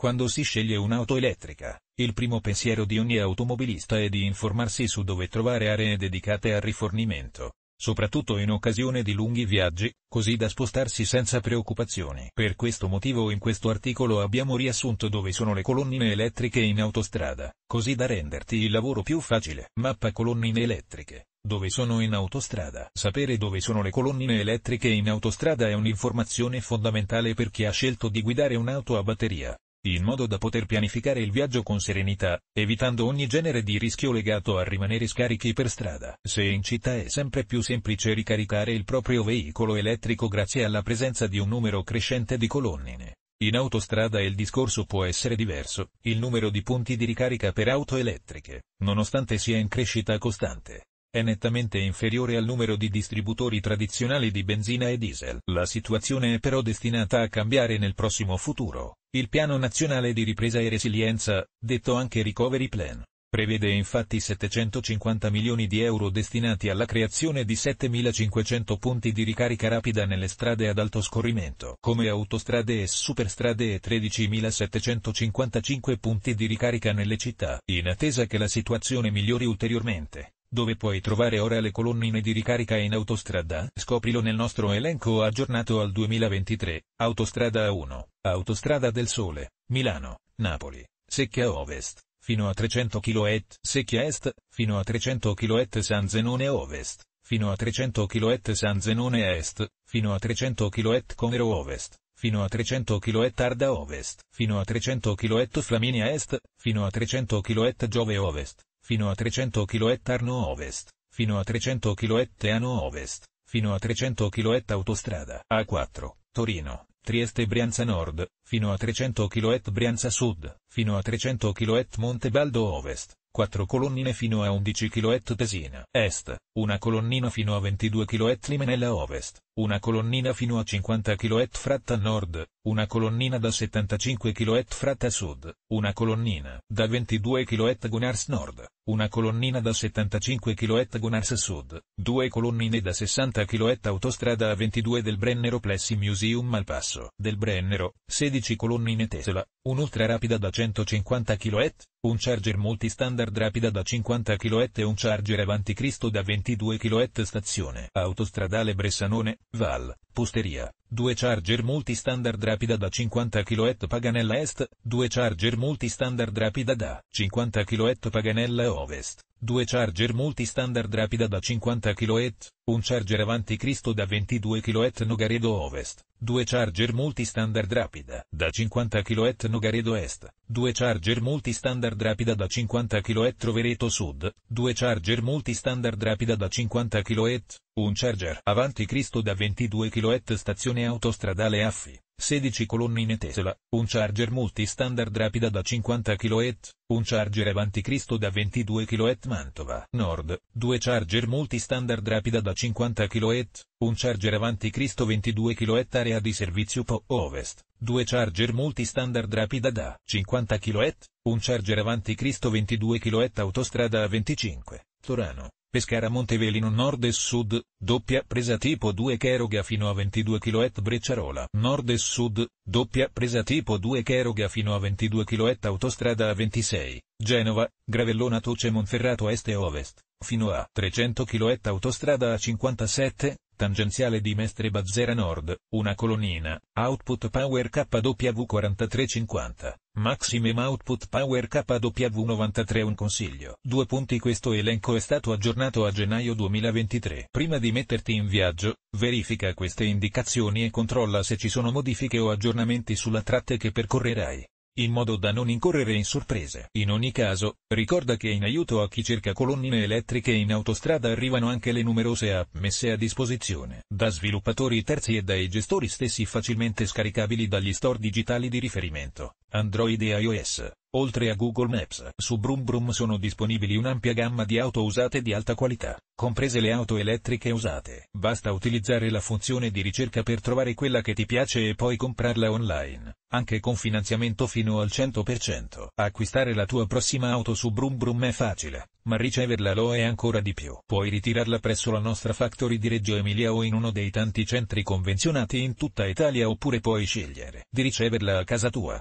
Quando si sceglie un'auto elettrica, il primo pensiero di ogni automobilista è di informarsi su dove trovare aree dedicate al rifornimento, soprattutto in occasione di lunghi viaggi, così da spostarsi senza preoccupazioni. Per questo motivo in questo articolo abbiamo riassunto dove sono le colonnine elettriche in autostrada, così da renderti il lavoro più facile. Mappa colonnine elettriche. Dove sono in autostrada? Sapere dove sono le colonnine elettriche in autostrada è un'informazione fondamentale per chi ha scelto di guidare un'auto a batteria in modo da poter pianificare il viaggio con serenità, evitando ogni genere di rischio legato a rimanere scarichi per strada. Se in città è sempre più semplice ricaricare il proprio veicolo elettrico grazie alla presenza di un numero crescente di colonnine. In autostrada il discorso può essere diverso, il numero di punti di ricarica per auto elettriche, nonostante sia in crescita costante, è nettamente inferiore al numero di distributori tradizionali di benzina e diesel. La situazione è però destinata a cambiare nel prossimo futuro. Il Piano Nazionale di Ripresa e Resilienza, detto anche Recovery Plan, prevede infatti 750 milioni di euro destinati alla creazione di 7.500 punti di ricarica rapida nelle strade ad alto scorrimento, come autostrade e superstrade e 13.755 punti di ricarica nelle città, in attesa che la situazione migliori ulteriormente. Dove puoi trovare ora le colonnine di ricarica in autostrada? Scoprilo nel nostro elenco aggiornato al 2023. Autostrada A1, Autostrada del Sole, Milano, Napoli, Secchia Ovest, fino a 300 kW, Secchia Est, fino a 300 kW San Zenone Ovest, fino a 300 kW San Zenone Est, fino a 300 kW Conero Ovest, fino a 300 kW Arda Ovest, fino a 300 kW Flaminia Est, fino a 300 kW Giove Ovest, fino a 300 kW Arno Ovest, fino a 300 kW Teano Ovest, fino a 300 kW Autostrada A4, Torino, Trieste Brianza Nord, fino a 300 kW Brianza Sud, fino a 300 kW Montebaldo Ovest, 4 colonnine fino a 11 kW Tesina Est, una colonnina fino a 22 kW Limenella Ovest, una colonnina fino a 50 kW Fratta Nord, una colonnina da 75 kW Fratta Sud, una colonnina da 22 kW Gunars Nord, una colonnina da 75 kW Gunars Sud, due colonnine da 60 kW Autostrada A22 del Brennero Plessi Museum Malpasso del Brennero, 16 colonnine Tesla, un'ultra rapida da 150 kW, un charger multistandard rapida da 50 kW e un charger avanti Cristo da 22 kW stazione autostradale Bressanone, Val, Pusteria, 2 charger multistandard rapida da 50 kW Paganella Est, 2 charger multistandard rapida da 50 kW Paganella Ovest, 2 charger multistandard rapida da 50 kW, un charger avanti Cristo da 22 kW Nogaredo Ovest, 2 charger multistandard rapida da 50 kW Nogaredo Est, 2 charger multistandard rapida da 50 kW Trovereto Sud, 2 charger multistandard rapida da 50 kW, un charger avanti Cristo da 22 kW stazione autostradale Affi. 16 colonnine Tesla, un charger multi-standard rapida da 50 kW, un charger avanti Cristo da 22 kW Mantova Nord, 2 charger multi-standard rapida da 50 kW, un charger avanti Cristo 22 kW area di servizio Po Ovest, 2 charger multi-standard rapida da 50 kW, un charger avanti Cristo 22 kW autostrada A25, Torano. Pescara Montevelino Nord e Sud, doppia presa tipo 2 che eroga fino a 22 kW Brecciarola Nord e Sud, doppia presa tipo 2 che eroga fino a 22 kW Autostrada A26, Genova, Gravellona Toce Monferrato Est e Ovest, fino a 300 kW Autostrada A57, tangenziale di Mestre Bazzera Nord, una colonnina, Output Power KW4350, Maximum Output Power KW93 un consiglio. Due punti Questo elenco è stato aggiornato a gennaio 2023. Prima di metterti in viaggio, verifica queste indicazioni e controlla se ci sono modifiche o aggiornamenti sulla tratte che percorrerai in modo da non incorrere in sorprese. In ogni caso, ricorda che in aiuto a chi cerca colonnine elettriche in autostrada arrivano anche le numerose app messe a disposizione da sviluppatori terzi e dai gestori stessi facilmente scaricabili dagli store digitali di riferimento, Android e iOS. Oltre a Google Maps, su Brum Brum sono disponibili un'ampia gamma di auto usate di alta qualità, comprese le auto elettriche usate. Basta utilizzare la funzione di ricerca per trovare quella che ti piace e poi comprarla online, anche con finanziamento fino al 100%. Acquistare la tua prossima auto su Brum Brum è facile, ma riceverla lo è ancora di più. Puoi ritirarla presso la nostra factory di Reggio Emilia o in uno dei tanti centri convenzionati in tutta Italia oppure puoi scegliere di riceverla a casa tua.